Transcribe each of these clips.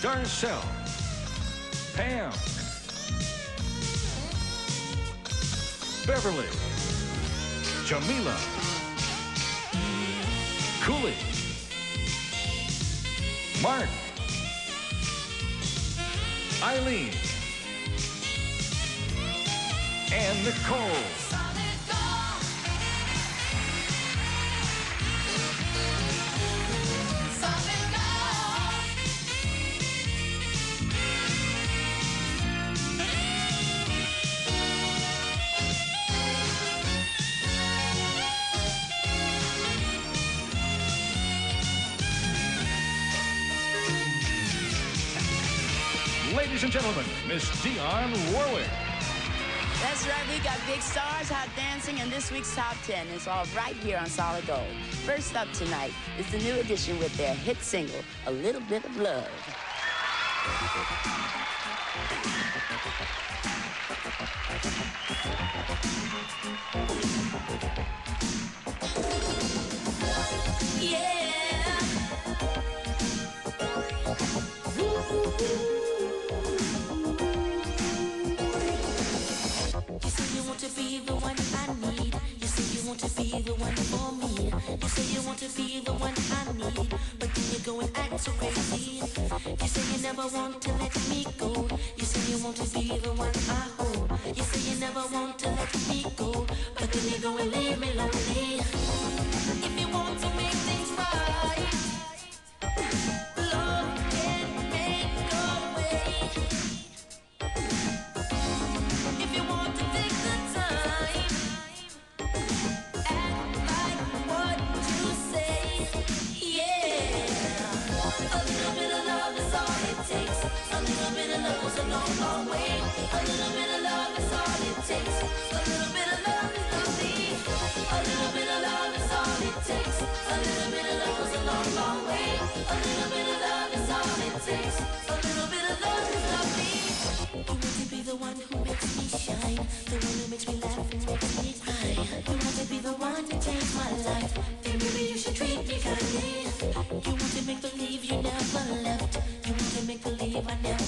Darcel, Pam, Beverly, Jamila, Cooley, Mark, Eileen, and Nicole. ladies and gentlemen, Miss Dionne Warwick. That's right, we got big stars, hot dancing, and this week's top 10 is all right here on Solid Gold. First up tonight is the new edition with their hit single, A Little Bit of Love. go and act so crazy. You say you never want to let me go. You say you want to be the one I hold. You say you never want to let me makes me laugh and makes me cry. You want to be the one to change my life. Then maybe you should treat me kindly. You want to make believe you never left. You want to make believe I never.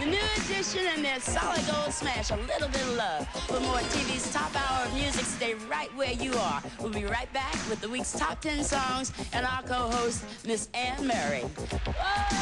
The new edition and their solid gold smash, a little bit of love. For more TV's top hour of music, stay right where you are. We'll be right back with the week's top 10 songs and our co-host, Miss Anne Murray. Whoa!